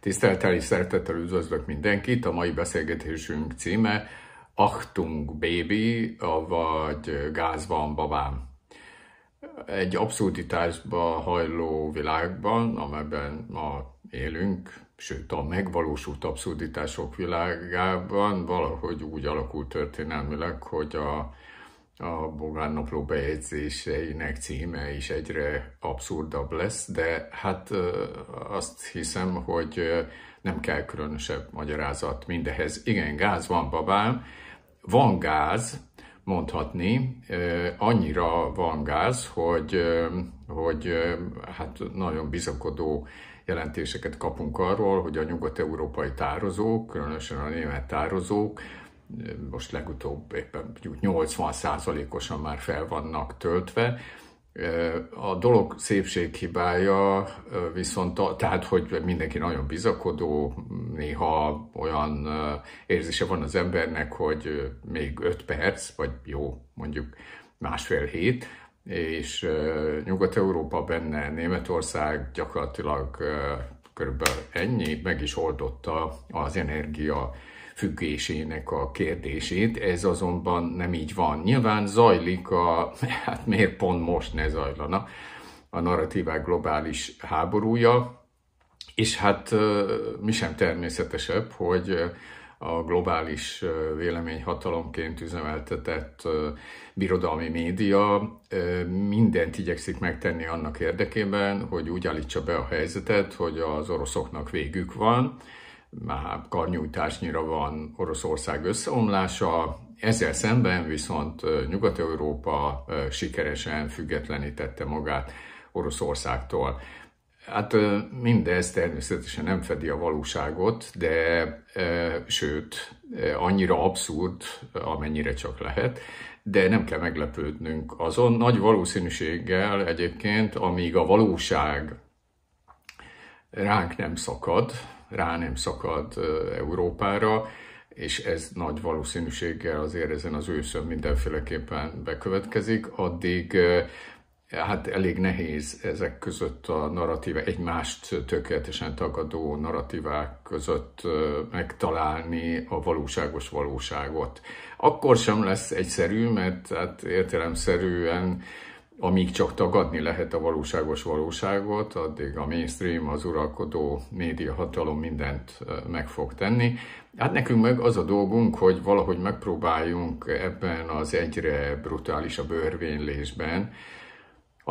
Tisztelettel szeretettel üdvözlök mindenkit. A mai beszélgetésünk címe Achtung Baby, vagy Gáz van babám. Egy abszurditásba hajló világban, amelyben ma élünk, sőt a megvalósult abszurditások világában valahogy úgy alakult történelmileg, hogy a a Bogán napló bejegyzéseinek címe is egyre abszurdabb lesz, de hát azt hiszem, hogy nem kell különösebb magyarázat mindehez. Igen, gáz van, babám, van gáz, mondhatni, annyira van gáz, hogy, hogy hát nagyon bizakodó jelentéseket kapunk arról, hogy a nyugat-európai tározók, különösen a német tározók, most legutóbb éppen 80%-osan már fel vannak töltve. A dolog szépség hibája viszont, tehát hogy mindenki nagyon bizakodó, néha olyan érzése van az embernek, hogy még 5 perc, vagy jó, mondjuk másfél hét, és Nyugat-Európa benne, Németország gyakorlatilag körülbelül ennyi, meg is oldotta az energia függésének a kérdését, ez azonban nem így van. Nyilván zajlik a, hát miért pont most ne zajlana, a narratívák globális háborúja, és hát mi sem természetesebb, hogy a globális véleményhatalomként üzemeltetett birodalmi média mindent igyekszik megtenni annak érdekében, hogy úgy állítsa be a helyzetet, hogy az oroszoknak végük van, már karnyújtásnyira van Oroszország összeomlása, ezzel szemben viszont Nyugat-Európa sikeresen függetlenítette magát Oroszországtól. Hát mindez természetesen nem fedi a valóságot, de sőt, annyira abszurd, amennyire csak lehet, de nem kell meglepődnünk azon. Nagy valószínűséggel egyébként, amíg a valóság ránk nem szakad, rá nem szakad Európára, és ez nagy valószínűséggel azért ezen az őszön mindenféleképpen bekövetkezik, addig hát elég nehéz ezek között a narratíva, egymást tökéletesen tagadó narratívák között megtalálni a valóságos valóságot. Akkor sem lesz egyszerű, mert hát értelemszerűen amíg csak tagadni lehet a valóságos valóságot, addig a mainstream, az uralkodó média hatalom mindent meg fog tenni. Hát nekünk meg az a dolgunk, hogy valahogy megpróbáljunk ebben az egyre brutálisabb örvénylésben,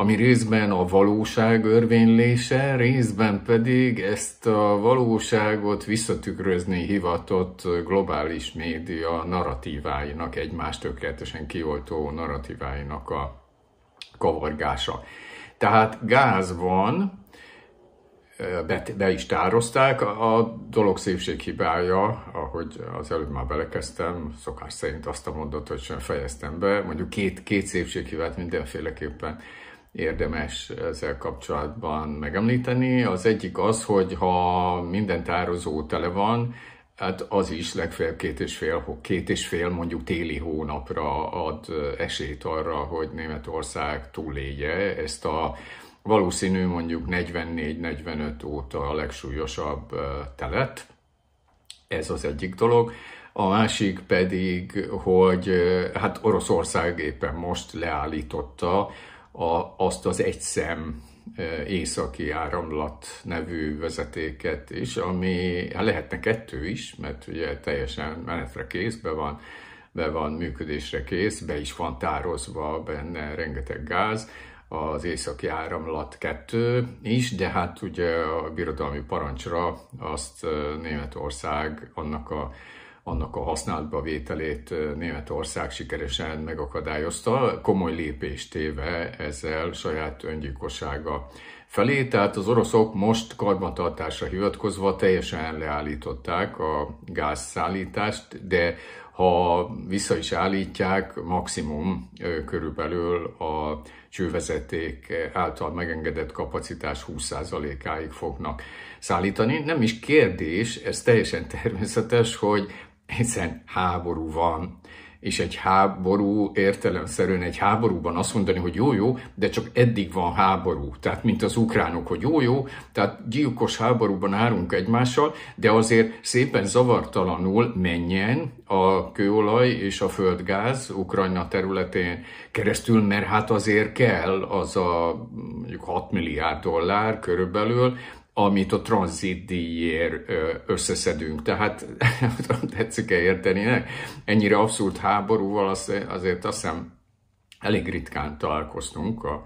ami részben a valóság örvénylése, részben pedig ezt a valóságot visszatükrözni hivatott globális média narratíváinak, egymást tökéletesen kioltó narratíváinak a kavargása. Tehát gáz van, be, be is tározták, a dolog szépség hibája, ahogy az előbb már belekezdtem, szokás szerint azt a mondatot sem fejeztem be, mondjuk két, két szépséghibát mindenféleképpen érdemes ezzel kapcsolatban megemlíteni. Az egyik az, hogy ha minden tározó tele van, Hát az is legfeljebb két és fél, két és fél mondjuk téli hónapra ad esélyt arra, hogy Németország túlélje ezt a valószínű mondjuk 44-45 óta a legsúlyosabb telet. Ez az egyik dolog. A másik pedig, hogy hát Oroszország éppen most leállította a, azt az egyszem északi áramlat nevű vezetéket is, ami hát lehetne kettő is, mert ugye teljesen menetre kész, be van, be van működésre kész, be is van tározva benne rengeteg gáz, az északi áramlat kettő is, de hát ugye a birodalmi parancsra azt Németország annak a annak a használatba vételét Németország sikeresen megakadályozta, komoly lépést téve ezzel saját öngyilkossága felé. Tehát az oroszok most karbantartásra hivatkozva teljesen leállították a gázszállítást, de ha vissza is állítják, maximum körülbelül a csővezeték által megengedett kapacitás 20%-áig fognak szállítani. Nem is kérdés, ez teljesen természetes, hogy hiszen háború van, és egy háború értelemszerűen egy háborúban azt mondani, hogy jó, jó, de csak eddig van háború. Tehát, mint az ukránok, hogy jó, jó, tehát gyilkos háborúban állunk egymással, de azért szépen zavartalanul menjen a kőolaj és a földgáz Ukrajna területén keresztül, mert hát azért kell az a mondjuk 6 milliárd dollár körülbelül, amit a tranzitdíjért összeszedünk. Tehát tetszik-e érteni, ennyire abszurd háborúval azért azt hiszem elég ritkán találkoztunk a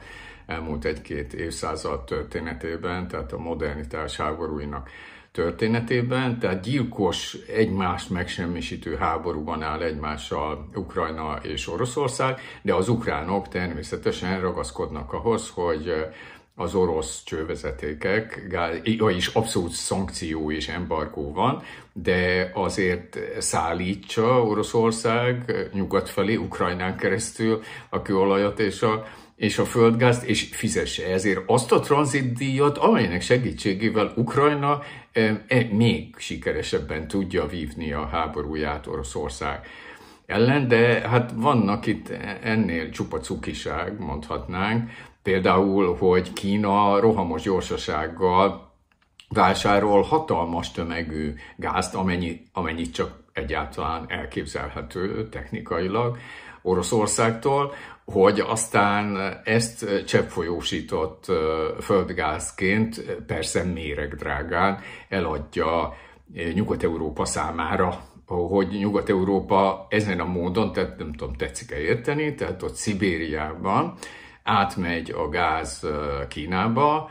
elmúlt egy-két évszázad történetében, tehát a modernitás háborúinak történetében, tehát gyilkos, egymást megsemmisítő háborúban áll egymással Ukrajna és Oroszország, de az ukránok természetesen ragaszkodnak ahhoz, hogy az orosz csővezetékek, és abszolút szankció és embargó van, de azért szállítsa Oroszország nyugat felé, Ukrajnán keresztül a kőolajat és a, és a földgázt, és fizesse. Ezért azt a tranzitdíjat, amelynek segítségével Ukrajna e, e, még sikeresebben tudja vívni a háborúját Oroszország ellen, de hát vannak itt ennél csupa cukiság, mondhatnánk, Például, hogy Kína rohamos gyorsasággal vásárol hatalmas tömegű gázt, amennyi, amennyit csak egyáltalán elképzelhető technikailag Oroszországtól, hogy aztán ezt cseppfolyósított földgázként, persze méregdrágán eladja Nyugat-Európa számára, hogy Nyugat-Európa ezen a módon, tehát nem tudom, tetszik-e érteni, tehát ott Szibériában átmegy a gáz Kínába,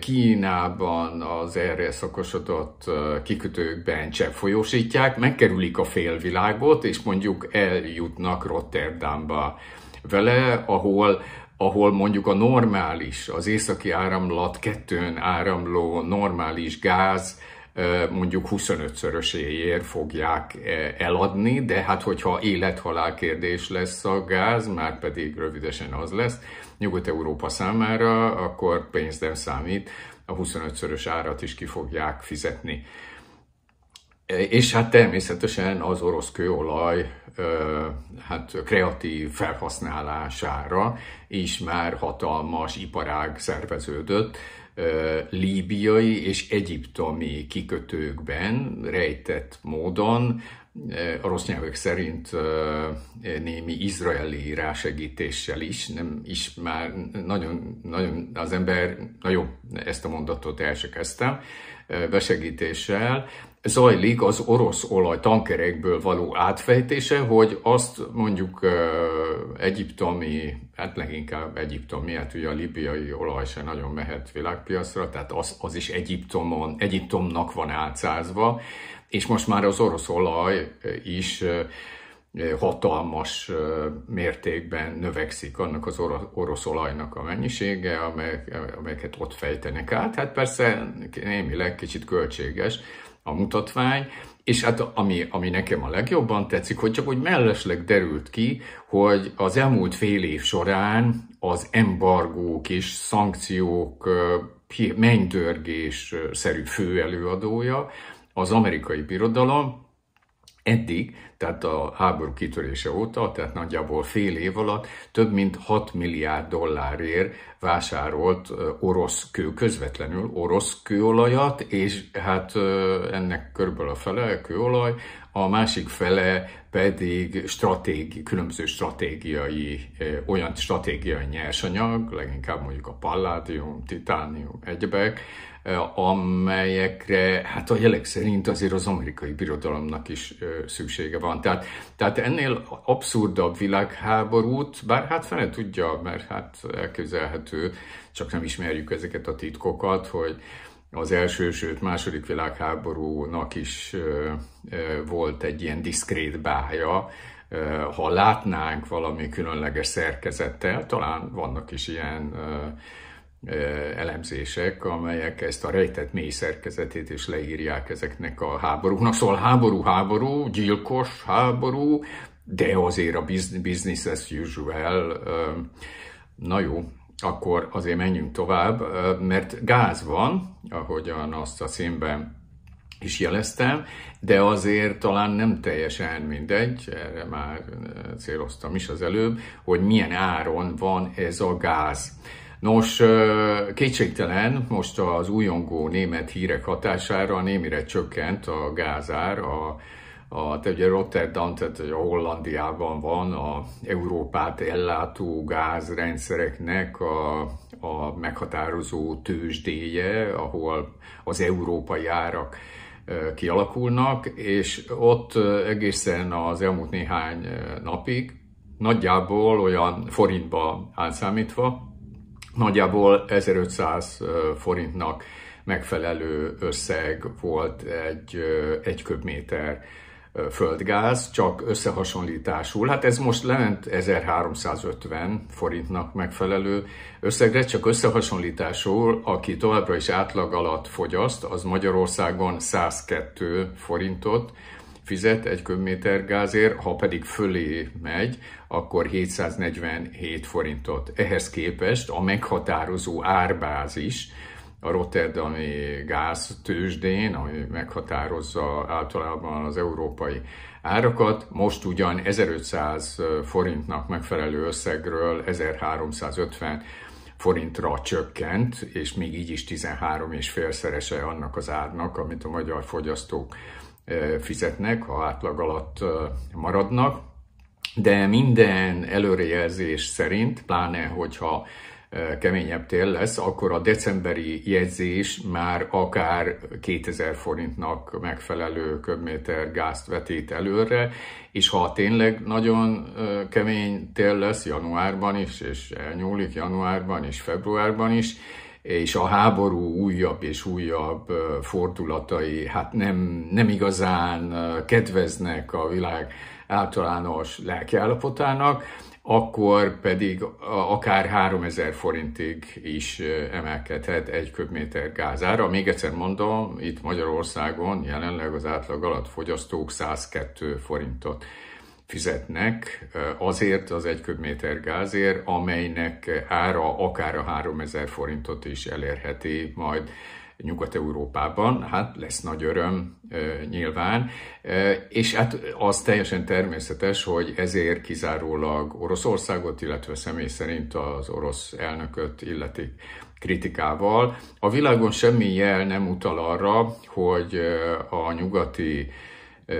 Kínában az erre szakosodott kikötőkben cseppfolyósítják, megkerülik a félvilágot, és mondjuk eljutnak Rotterdamba vele, ahol ahol mondjuk a normális, az északi áramlat kettőn áramló normális gáz mondjuk 25-szöröséért fogják eladni, de hát hogyha élethalál kérdés lesz a gáz, már pedig rövidesen az lesz, Nyugat-Európa számára, akkor pénz nem számít, a 25-szörös árat is ki fogják fizetni. És hát természetesen az orosz kőolaj hát kreatív felhasználására is már hatalmas iparág szerveződött, líbiai és egyiptomi kikötőkben rejtett módon, a rossz nyelvek szerint némi izraeli rásegítéssel is, nem is már nagyon, nagyon az ember, na jó, ezt a mondatot el se besegítéssel, zajlik az orosz olaj tankerekből való átfejtése, hogy azt mondjuk egyiptomi, hát leginkább egyiptomi, hát ugye a libiai olaj se nagyon mehet világpiacra, tehát az, az is Egyiptomon, Egyiptomnak van átszázva, és most már az orosz olaj is hatalmas mértékben növekszik annak az orosz olajnak a mennyisége, amelyeket ott fejtenek át. Hát persze némileg kicsit költséges, a mutatvány, és hát ami, ami nekem a legjobban tetszik, hogy csak úgy mellesleg derült ki, hogy az elmúlt fél év során az embargók és szankciók mennydörgés-szerű főelőadója, az amerikai birodalom, Eddig, tehát a háború kitörése óta, tehát nagyjából fél év alatt több mint 6 milliárd dollárért vásárolt orosz kő, közvetlenül orosz kőolajat, és hát ennek körülbelül a fele kőolaj, a másik fele pedig stratégi, különböző stratégiai, olyan stratégiai nyersanyag, leginkább mondjuk a palládium, titánium, egyebek, amelyekre hát a jelek szerint azért az amerikai birodalomnak is szüksége van. Tehát, tehát ennél abszurdabb világháborút, bár hát fene tudja, mert hát elképzelhető, csak nem ismerjük ezeket a titkokat, hogy az első, sőt második világháborúnak is volt egy ilyen diszkrét bája, ha látnánk valami különleges szerkezettel, talán vannak is ilyen elemzések, amelyek ezt a rejtett mély szerkezetét is leírják ezeknek a háborúknak. Szóval háború, háború, gyilkos háború, de azért a business as usual. Na jó, akkor azért menjünk tovább, mert gáz van, ahogyan azt a színben is jeleztem, de azért talán nem teljesen mindegy, erre már céloztam is az előbb, hogy milyen áron van ez a gáz. Nos, kétségtelen, most az újongó német hírek hatására némire csökkent a gázár, a, a, te ugye Rotterdam, tehát a Hollandiában van a Európát ellátó gázrendszereknek a, a meghatározó tőzsdéje, ahol az európai árak kialakulnak, és ott egészen az elmúlt néhány napig nagyjából olyan forintba átszámítva, nagyjából 1500 forintnak megfelelő összeg volt egy, egy köbméter földgáz, csak összehasonlításul. Hát ez most lement 1350 forintnak megfelelő összegre, csak összehasonlításul, aki továbbra is átlag alatt fogyaszt, az Magyarországon 102 forintot fizet egy köbméter gázért, ha pedig fölé megy, akkor 747 forintot. Ehhez képest a meghatározó árbázis, a Rotterdami gáz tőzsdén, ami meghatározza általában az európai árakat. Most ugyan 1500 forintnak megfelelő összegről 1350 forintra csökkent, és még így is 13 és félszerese annak az árnak, amit a magyar fogyasztók fizetnek, ha átlag alatt maradnak. De minden előrejelzés szerint, pláne hogyha keményebb tél lesz, akkor a decemberi jegyzés már akár 2000 forintnak megfelelő köbméter gázt vetít előre, és ha tényleg nagyon kemény tél lesz januárban is, és elnyúlik januárban és februárban is, és a háború újabb és újabb fordulatai hát nem, nem igazán kedveznek a világ általános lelkiállapotának, akkor pedig akár 3000 forintig is emelkedhet egy köbméter gázára. Még egyszer mondom, itt Magyarországon jelenleg az átlag alatt fogyasztók 102 forintot fizetnek azért az egy köbméter gázért, amelynek ára akár a 3000 forintot is elérheti majd Nyugat-Európában, hát lesz nagy öröm nyilván, és hát az teljesen természetes, hogy ezért kizárólag Oroszországot, illetve személy szerint az orosz elnököt illetik kritikával. A világon semmi jel nem utal arra, hogy a nyugati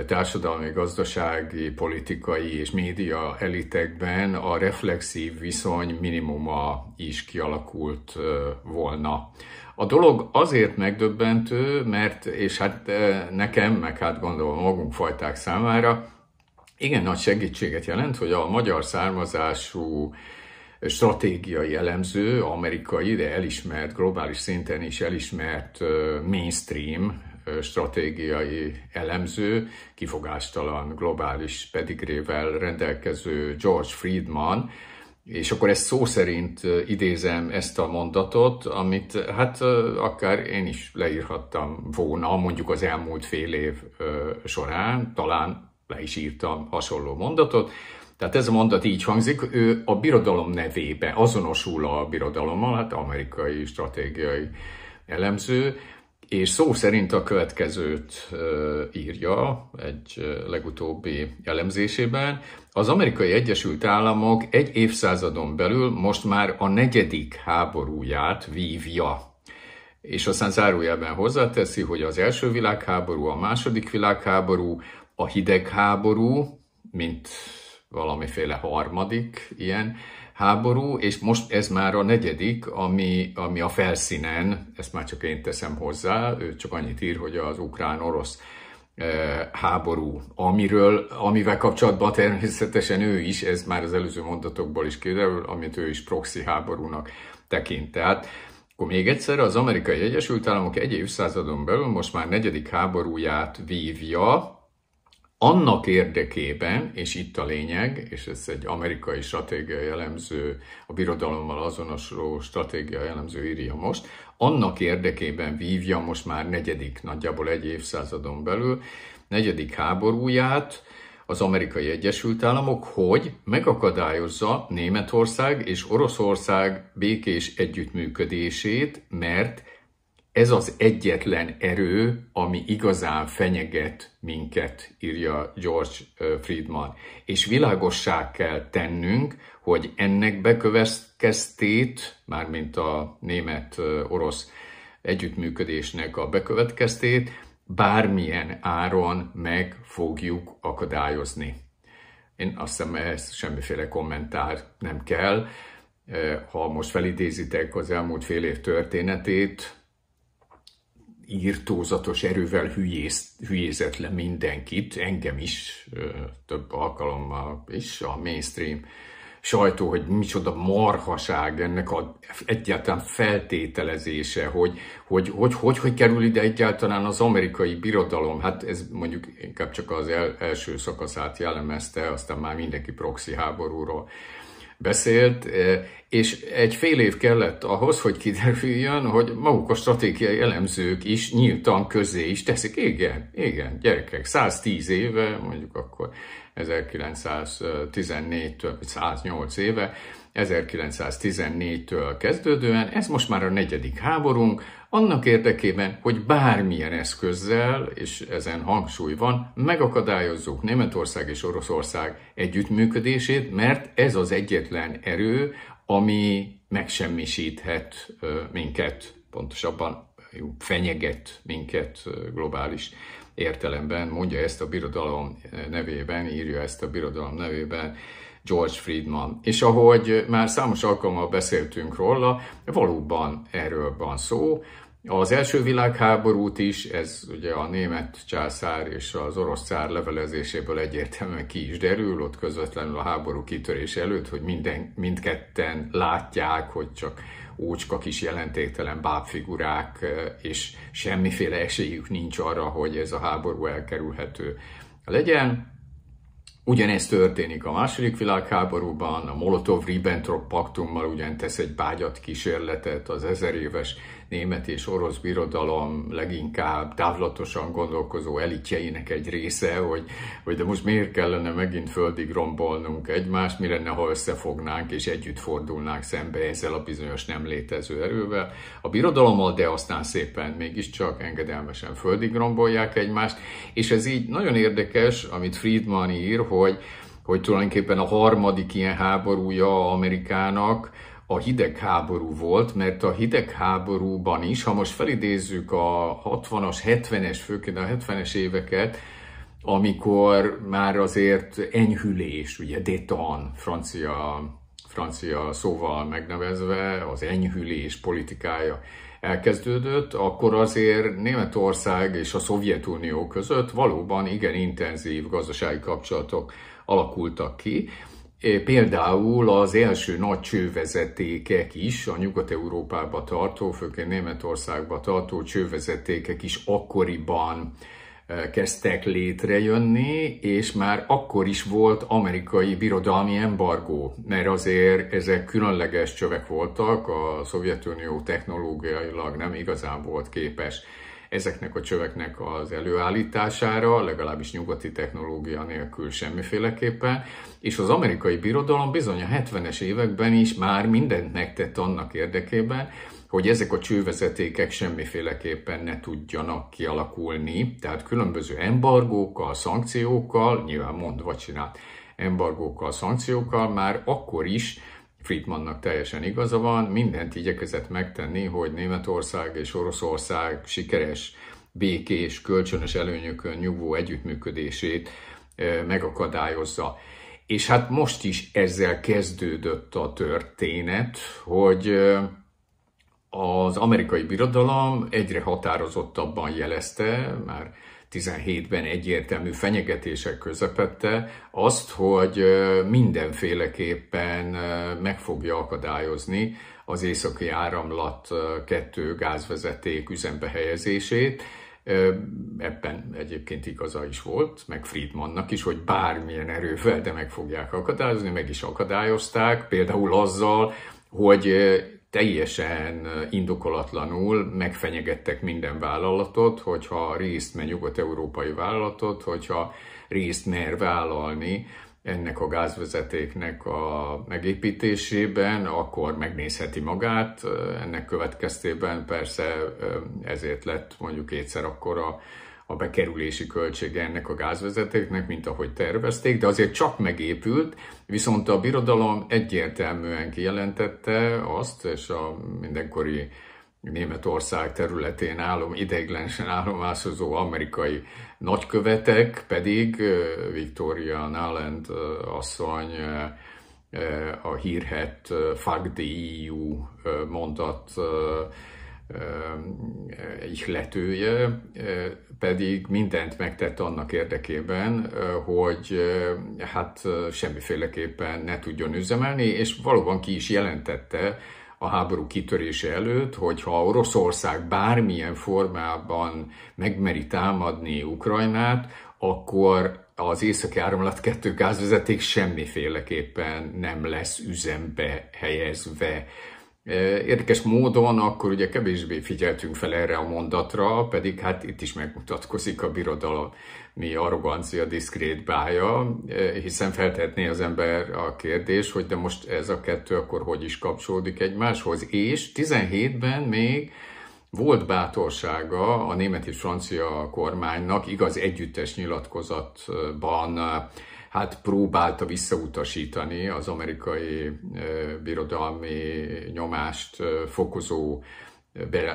társadalmi, gazdasági, politikai és média elitekben a reflexív viszony minimuma is kialakult volna. A dolog azért megdöbbentő, mert, és hát nekem, meg hát gondolom magunk fajták számára, igen nagy segítséget jelent, hogy a magyar származású stratégiai elemző, amerikai, de elismert, globális szinten is elismert mainstream stratégiai elemző, kifogástalan globális pedigrével rendelkező George Friedman, és akkor ezt szó szerint idézem ezt a mondatot, amit hát akár én is leírhattam volna mondjuk az elmúlt fél év során, talán le is írtam hasonló mondatot. Tehát ez a mondat így hangzik, ő a birodalom nevébe azonosul a birodalommal, hát amerikai stratégiai elemző, és szó szerint a következőt írja egy legutóbbi elemzésében. Az amerikai Egyesült Államok egy évszázadon belül most már a negyedik háborúját vívja. És aztán zárójelben hozzáteszi, hogy az első világháború, a második világháború, a hidegháború, mint valamiféle harmadik ilyen háború, és most ez már a negyedik, ami, ami a felszínen, ezt már csak én teszem hozzá, ő csak annyit ír, hogy az ukrán-orosz eh, háború, amiről, amivel kapcsolatban természetesen ő is, ez már az előző mondatokból is kiderül, amit ő is proxy háborúnak tekint. Tehát akkor még egyszer, az amerikai Egyesült Államok egy évszázadon belül most már negyedik háborúját vívja, annak érdekében, és itt a lényeg, és ez egy amerikai stratégia jellemző, a birodalommal azonosuló stratégia jellemző írja most, annak érdekében vívja most már negyedik, nagyjából egy évszázadon belül, negyedik háborúját az amerikai Egyesült Államok, hogy megakadályozza Németország és Oroszország békés együttműködését, mert ez az egyetlen erő, ami igazán fenyeget minket, írja George Friedman. És világossá kell tennünk, hogy ennek bekövetkeztét, mármint a német-orosz együttműködésnek a bekövetkeztét, bármilyen áron meg fogjuk akadályozni. Én azt hiszem, ehhez semmiféle kommentár nem kell. Ha most felidézitek az elmúlt fél év történetét, írtózatos erővel hülyéz, hülyézett le mindenkit, engem is több alkalommal, és a mainstream sajtó, hogy micsoda marhaság ennek a egyáltalán feltételezése, hogy hogy, hogy, hogy, hogy kerül ide egyáltalán az amerikai birodalom. Hát ez mondjuk inkább csak az el, első szakaszát jellemezte, aztán már mindenki proxy háborúról beszélt, e, és egy fél év kellett ahhoz, hogy kiderüljön, hogy maguk a stratégiai elemzők is nyíltan közé is teszik. Igen, igen, gyerekek, 110 éve, mondjuk akkor 1914-től, vagy 108 éve, 1914-től kezdődően, ez most már a negyedik háborunk, annak érdekében, hogy bármilyen eszközzel, és ezen hangsúly van, megakadályozzuk Németország és Oroszország együttműködését, mert ez az egyetlen erő, ami megsemmisíthet minket, pontosabban fenyeget minket globális értelemben, mondja ezt a birodalom nevében, írja ezt a birodalom nevében George Friedman. És ahogy már számos alkalommal beszéltünk róla, valóban erről van szó. Az első világháborút is, ez ugye a német császár és az orosz cár levelezéséből egyértelműen ki is derül, ott közvetlenül a háború kitörés előtt, hogy minden, mindketten látják, hogy csak ócska kis jelentéktelen bábfigurák, és semmiféle esélyük nincs arra, hogy ez a háború elkerülhető legyen. Ugyanezt történik a második világháborúban, a Molotov-Ribbentrop paktummal ugyan tesz egy bágyat kísérletet az ezer éves német és orosz birodalom leginkább távlatosan gondolkozó elitjeinek egy része, hogy, hogy de most miért kellene megint földig rombolnunk egymást, mi lenne, ha összefognánk és együtt fordulnánk szembe ezzel a bizonyos nem létező erővel. A birodalommal, de aztán szépen mégiscsak engedelmesen földig rombolják egymást, és ez így nagyon érdekes, amit Friedman ír, hogy hogy tulajdonképpen a harmadik ilyen háborúja Amerikának, a hidegháború volt, mert a hidegháborúban is, ha most felidézzük a 60-as, 70-es, főként a 70-es éveket, amikor már azért enyhülés, ugye détan, francia, francia szóval megnevezve, az enyhülés politikája elkezdődött, akkor azért Németország és a Szovjetunió között valóban igen intenzív gazdasági kapcsolatok alakultak ki, Például az első nagy csővezetékek is, a Nyugat-Európába tartó, főként Németországba tartó csővezetékek is akkoriban kezdtek létrejönni, és már akkor is volt amerikai birodalmi embargó, mert azért ezek különleges csövek voltak, a Szovjetunió technológiailag nem igazán volt képes ezeknek a csöveknek az előállítására, legalábbis nyugati technológia nélkül semmiféleképpen, és az amerikai birodalom bizony a 70-es években is már mindent megtett annak érdekében, hogy ezek a csővezetékek semmiféleképpen ne tudjanak kialakulni, tehát különböző embargókkal, szankciókkal, nyilván mondva csinált embargókkal, szankciókkal már akkor is Friedmannak teljesen igaza van, mindent igyekezett megtenni, hogy Németország és Oroszország sikeres, békés, kölcsönös előnyökön nyugvó együttműködését megakadályozza. És hát most is ezzel kezdődött a történet, hogy az amerikai birodalom egyre határozottabban jelezte, már 17-ben egyértelmű fenyegetések közepette azt, hogy mindenféleképpen meg fogja akadályozni az északi áramlat kettő gázvezeték üzembe helyezését. Ebben egyébként igaza is volt, meg Friedmannak is, hogy bármilyen erővel, de meg fogják akadályozni, meg is akadályozták, például azzal, hogy teljesen indokolatlanul megfenyegettek minden vállalatot, hogyha részt mer nyugat-európai vállalatot, hogyha részt mer vállalni ennek a gázvezetéknek a megépítésében, akkor megnézheti magát. Ennek következtében persze ezért lett mondjuk kétszer akkora a bekerülési költsége ennek a gázvezetéknek, mint ahogy tervezték, de azért csak megépült, viszont a birodalom egyértelműen kijelentette azt, és a mindenkori Németország területén állom, ideiglenesen állomásozó amerikai nagykövetek pedig Victoria Nalend asszony a hírhet the EU mondat ihletője, pedig mindent megtett annak érdekében, hogy hát semmiféleképpen ne tudjon üzemelni, és valóban ki is jelentette a háború kitörése előtt, hogyha Oroszország bármilyen formában megmeri támadni Ukrajnát, akkor az északi áramlat 2 gázvezeték semmiféleképpen nem lesz üzembe helyezve. Érdekes módon akkor ugye kevésbé figyeltünk fel erre a mondatra, pedig hát itt is megmutatkozik a birodalom mi arrogancia diszkrét bája, hiszen feltetné az ember a kérdés, hogy de most ez a kettő akkor hogy is kapcsolódik egymáshoz. És 17-ben még volt bátorsága a német és francia kormánynak, igaz együttes nyilatkozatban hát próbálta visszautasítani az amerikai birodalmi nyomást fokozó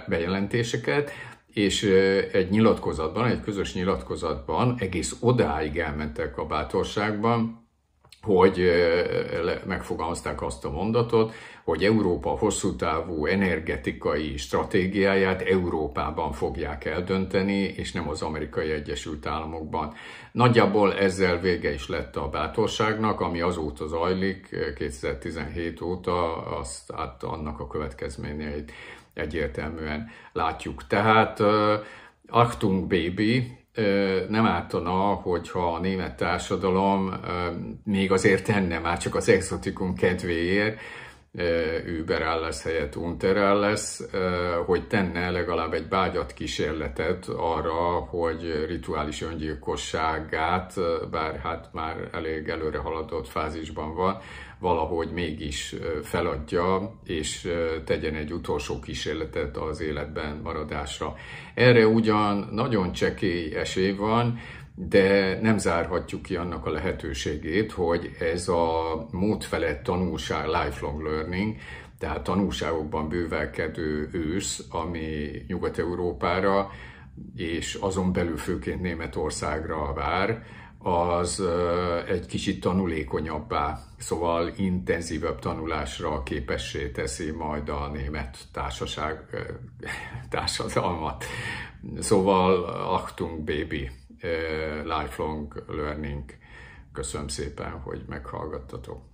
bejelentéseket, és egy nyilatkozatban, egy közös nyilatkozatban egész odáig elmentek a bátorságban, hogy megfogalmazták azt a mondatot, hogy Európa hosszú távú energetikai stratégiáját Európában fogják eldönteni, és nem az Amerikai Egyesült Államokban. Nagyjából ezzel vége is lett a bátorságnak, ami azóta zajlik, 2017 óta, azt át annak a következményeit egyértelműen látjuk. Tehát Achtung Baby, nem ártana, hogyha a német társadalom még azért tenne, már csak az exotikum kedvéért, Uber lesz helyett Unter lesz, hogy tenne legalább egy bágyat kísérletet arra, hogy rituális öngyilkosságát, bár hát már elég előre haladott fázisban van, valahogy mégis feladja, és tegyen egy utolsó kísérletet az életben maradásra. Erre ugyan nagyon csekély esély van, de nem zárhatjuk ki annak a lehetőségét, hogy ez a mód felett tanulság, lifelong learning, tehát tanulságokban bővelkedő ősz, ami Nyugat-Európára és azon belül főként Németországra vár, az egy kicsit tanulékonyabbá, szóval intenzívebb tanulásra képessé teszi majd a német társaság, társadalmat. Szóval Achtung Baby, lifelong learning. Köszönöm szépen, hogy meghallgattatok.